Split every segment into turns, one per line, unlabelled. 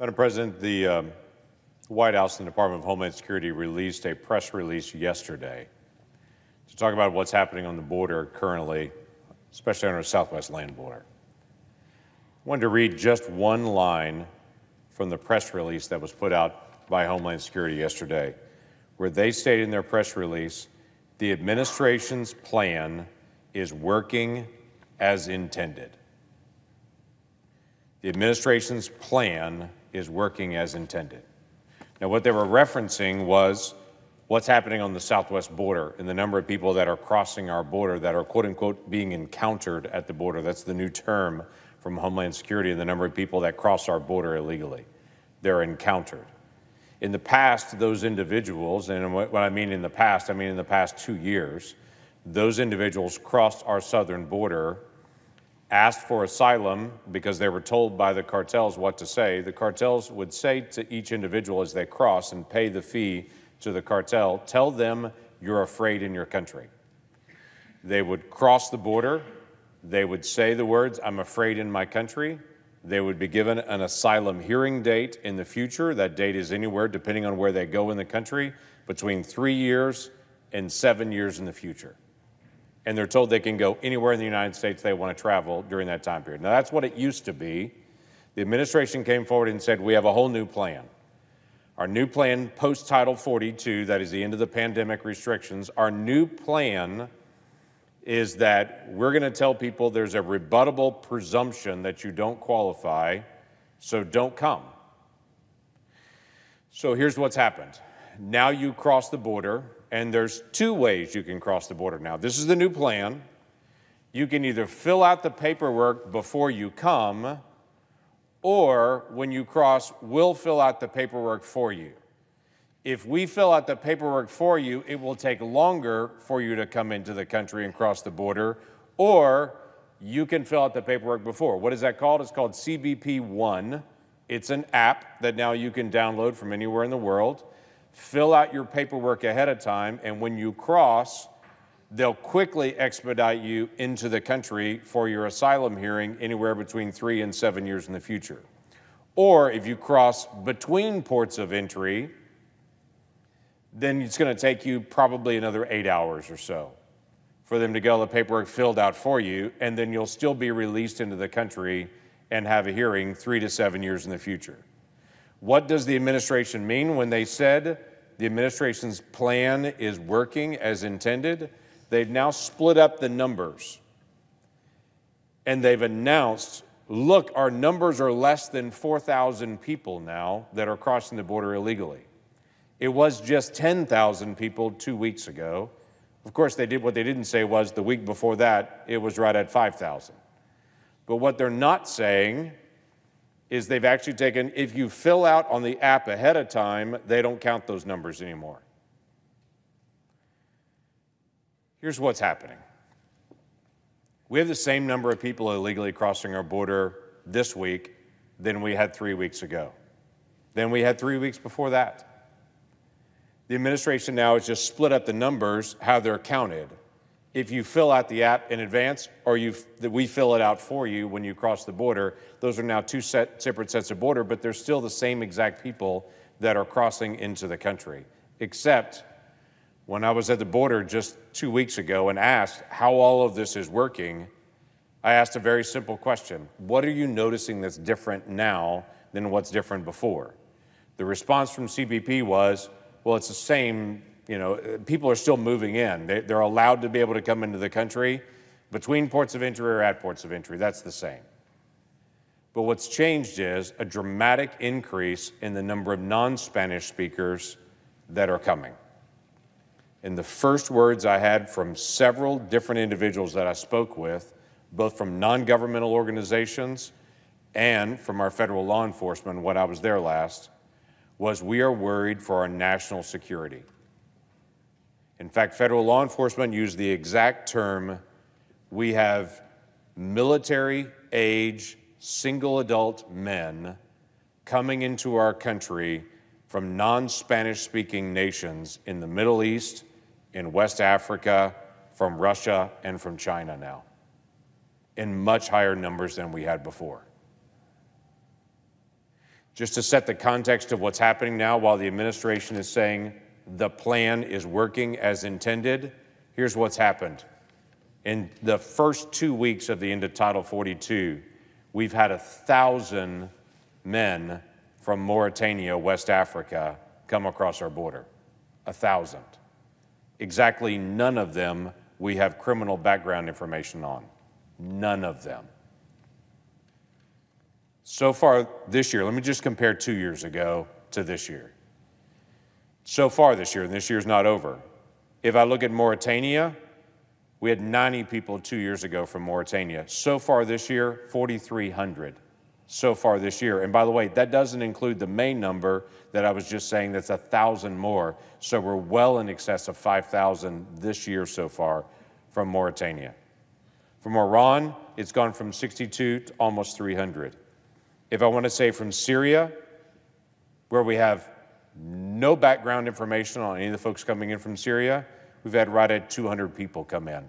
Madam President, the um, White House and the Department of Homeland Security released a press release yesterday to talk about what's happening on the border currently, especially on our southwest land border. I wanted to read just one line from the press release that was put out by Homeland Security yesterday, where they stated in their press release the administration's plan is working as intended. The administration's plan is working as intended. Now, what they were referencing was what's happening on the southwest border and the number of people that are crossing our border that are, quote unquote, being encountered at the border. That's the new term from Homeland Security and the number of people that cross our border illegally. They're encountered. In the past, those individuals, and what I mean in the past, I mean in the past two years, those individuals crossed our southern border, asked for asylum because they were told by the cartels what to say. The cartels would say to each individual as they cross and pay the fee to the cartel, tell them you're afraid in your country. They would cross the border, they would say the words, I'm afraid in my country. They would be given an asylum hearing date in the future. That date is anywhere, depending on where they go in the country, between three years and seven years in the future. And they're told they can go anywhere in the United States they want to travel during that time period. Now, that's what it used to be. The administration came forward and said, We have a whole new plan. Our new plan, post Title 42, that is the end of the pandemic restrictions, our new plan is that we're going to tell people there's a rebuttable presumption that you don't qualify, so don't come. So here's what's happened. Now you cross the border, and there's two ways you can cross the border now. This is the new plan. You can either fill out the paperwork before you come, or when you cross, we'll fill out the paperwork for you. If we fill out the paperwork for you, it will take longer for you to come into the country and cross the border, or you can fill out the paperwork before. What is that called? It's called CBP One. It's an app that now you can download from anywhere in the world. Fill out your paperwork ahead of time, and when you cross, they'll quickly expedite you into the country for your asylum hearing anywhere between three and seven years in the future. Or if you cross between ports of entry, then it's going to take you probably another eight hours or so for them to get all the paperwork filled out for you, and then you'll still be released into the country and have a hearing three to seven years in the future. What does the administration mean when they said the administration's plan is working as intended? They've now split up the numbers and they've announced look, our numbers are less than 4,000 people now that are crossing the border illegally. It was just 10,000 people two weeks ago. Of course, they did what they didn't say was the week before that, it was right at 5,000. But what they're not saying is they've actually taken, if you fill out on the app ahead of time, they don't count those numbers anymore. Here's what's happening we have the same number of people illegally crossing our border this week than we had three weeks ago, than we had three weeks before that. The administration now has just split up the numbers, how they're counted. If you fill out the app in advance or you, we fill it out for you when you cross the border, those are now two set, separate sets of border, but they're still the same exact people that are crossing into the country. Except when I was at the border just two weeks ago and asked how all of this is working, I asked a very simple question What are you noticing that's different now than what's different before? The response from CBP was, well, it's the same, you know, people are still moving in. They, are allowed to be able to come into the country between ports of entry or at ports of entry. That's the same. But what's changed is a dramatic increase in the number of non Spanish speakers that are coming. And the first words I had from several different individuals that I spoke with, both from non governmental organizations and from our federal law enforcement when I was there last, was we are worried for our national security. In fact, federal law enforcement used the exact term we have military age single adult men coming into our country from non Spanish speaking nations in the Middle East, in West Africa, from Russia, and from China now, in much higher numbers than we had before. Just to set the context of what's happening now, while the administration is saying the plan is working as intended, here's what's happened. In the first two weeks of the end of Title 42, we've had a thousand men from Mauritania, West Africa, come across our border. A thousand. Exactly none of them we have criminal background information on. None of them. So far this year, let me just compare two years ago to this year. So far this year, and this year's not over. If I look at Mauritania, we had 90 people two years ago from Mauritania. So far this year, 4,300 so far this year. And by the way, that doesn't include the main number that I was just saying that's a thousand more. So we're well in excess of 5,000 this year so far from Mauritania. From Iran, it's gone from 62 to almost 300. If I want to say from Syria, where we have no background information on any of the folks coming in from Syria, we've had right at 200 people come in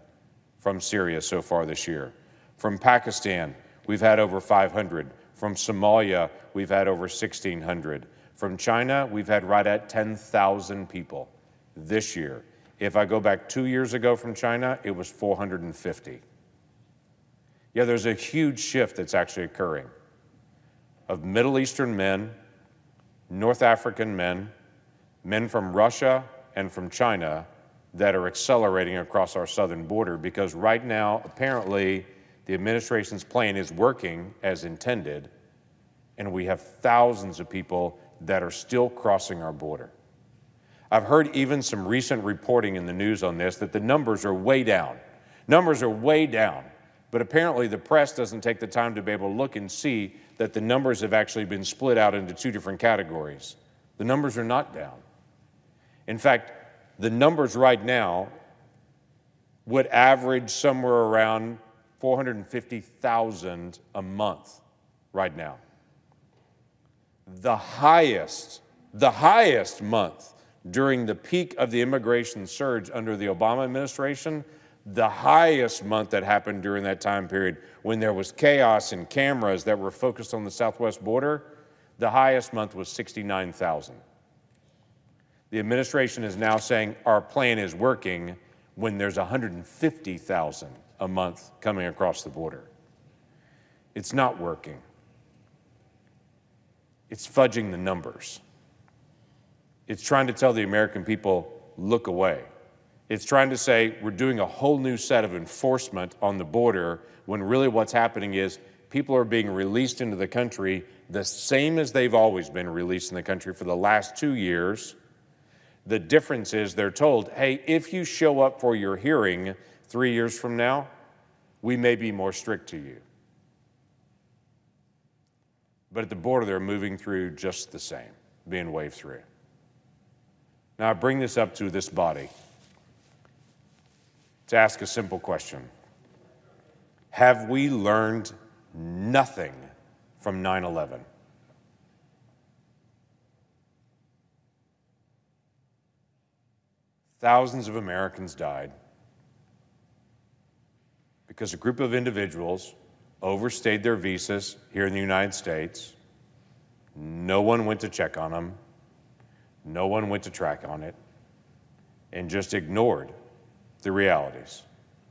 from Syria so far this year. From Pakistan, we've had over 500. From Somalia, we've had over 1,600. From China, we've had right at 10,000 people this year. If I go back two years ago from China, it was 450. Yeah, there's a huge shift that's actually occurring of Middle Eastern men, North African men, men from Russia and from China that are accelerating across our southern border because right now, apparently, the administration's plan is working as intended, and we have thousands of people that are still crossing our border. I've heard even some recent reporting in the news on this that the numbers are way down. Numbers are way down, but apparently the press doesn't take the time to be able to look and see that the numbers have actually been split out into two different categories. The numbers are not down. In fact, the numbers right now would average somewhere around 450,000 a month right now. The highest, the highest month during the peak of the immigration surge under the Obama administration, the highest month that happened during that time period when there was chaos and cameras that were focused on the southwest border, the highest month was 69,000. The administration is now saying our plan is working when there's 150,000 a month coming across the border. It's not working. It's fudging the numbers. It's trying to tell the American people, look away. It's trying to say we're doing a whole new set of enforcement on the border when really what's happening is people are being released into the country the same as they've always been released in the country for the last two years. The difference is they're told, hey, if you show up for your hearing three years from now, we may be more strict to you. But at the border, they're moving through just the same, being waved through. Now, I bring this up to this body to ask a simple question Have we learned nothing from 9 11? Thousands of Americans died because a group of individuals overstayed their visas here in the United States. No one went to check on them, no one went to track on it, and just ignored the realities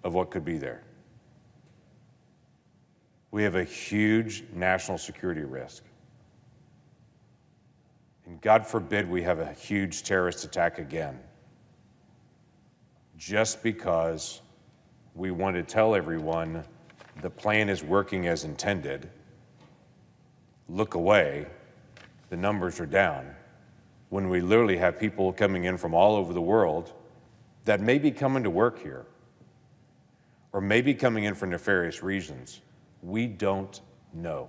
of what could be there. We have a huge national security risk. And God forbid we have a huge terrorist attack again, just because we want to tell everyone the plan is working as intended. Look away, the numbers are down. When we literally have people coming in from all over the world that may be coming to work here or maybe coming in for nefarious reasons, we don't know.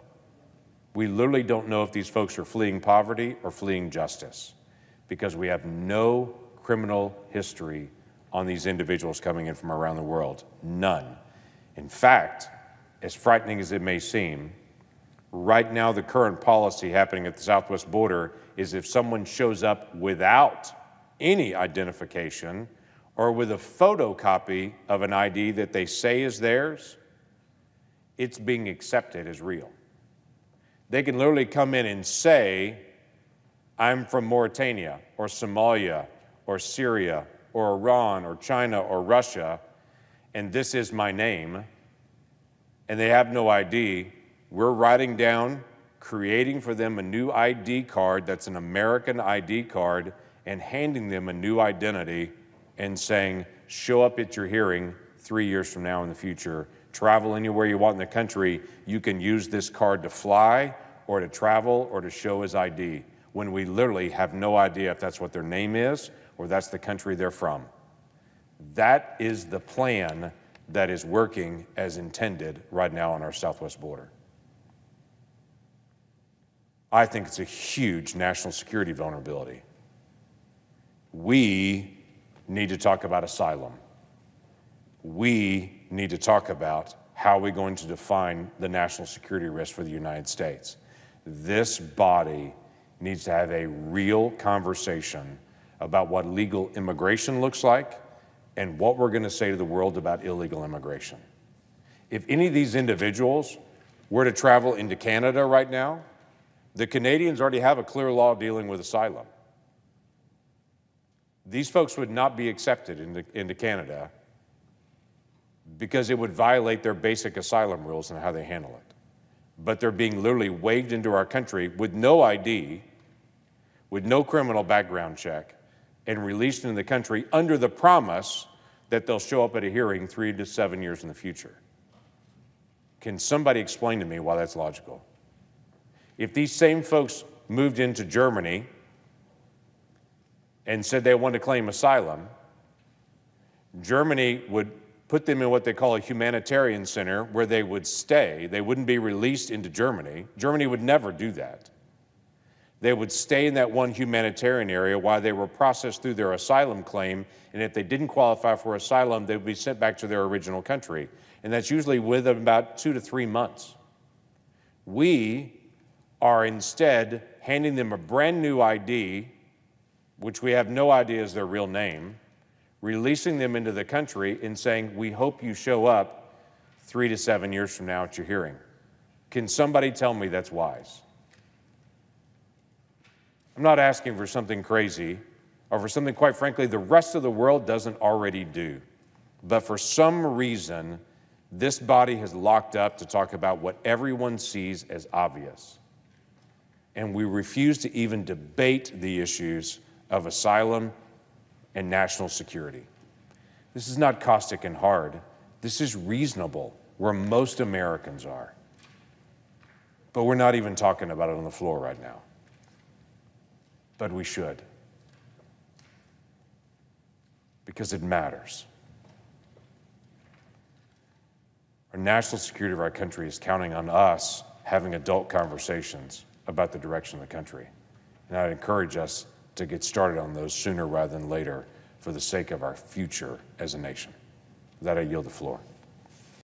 We literally don't know if these folks are fleeing poverty or fleeing justice because we have no criminal history on these individuals coming in from around the world. None. In fact, as frightening as it may seem, right now the current policy happening at the southwest border is if someone shows up without any identification or with a photocopy of an ID that they say is theirs, it's being accepted as real. They can literally come in and say, I'm from Mauritania or Somalia or Syria or Iran or China or Russia, and this is my name, and they have no ID. We're writing down, creating for them a new ID card that's an American ID card, and handing them a new identity and saying, show up at your hearing three years from now in the future. Travel anywhere you want in the country. You can use this card to fly or to travel or to show his ID when we literally have no idea if that's what their name is or that's the country they're from. That is the plan that is working as intended right now on our southwest border. I think it's a huge national security vulnerability. We need to talk about asylum. We need to talk about how we're going to define the national security risk for the United States. This body needs to have a real conversation about what legal immigration looks like and what we're going to say to the world about illegal immigration. If any of these individuals were to travel into Canada right now, the Canadians already have a clear law dealing with asylum. These folks would not be accepted into, into Canada because it would violate their basic asylum rules and how they handle it. But they're being literally waved into our country with no ID, with no criminal background check, and released into the country under the promise that they'll show up at a hearing three to seven years in the future. Can somebody explain to me why that's logical? If these same folks moved into Germany and said they wanted to claim asylum, Germany would put them in what they call a humanitarian center where they would stay. They wouldn't be released into Germany. Germany would never do that. They would stay in that one humanitarian area while they were processed through their asylum claim, and if they didn't qualify for asylum, they would be sent back to their original country. And that's usually within about two to three months. We are instead handing them a brand new ID, which we have no idea is their real name, releasing them into the country and saying, We hope you show up three to seven years from now at your hearing. Can somebody tell me that's wise? I'm not asking for something crazy or for something, quite frankly, the rest of the world doesn't already do. But for some reason, this body has locked up to talk about what everyone sees as obvious. And we refuse to even debate the issues of asylum and national security. This is not caustic and hard. This is reasonable, where most Americans are. But we're not even talking about it on the floor right now but we should. Because it matters. Our national security of our country is counting on us having adult conversations about the direction of the country. And I'd encourage us to get started on those sooner rather than later for the sake of our future as a nation. With that, I yield the floor.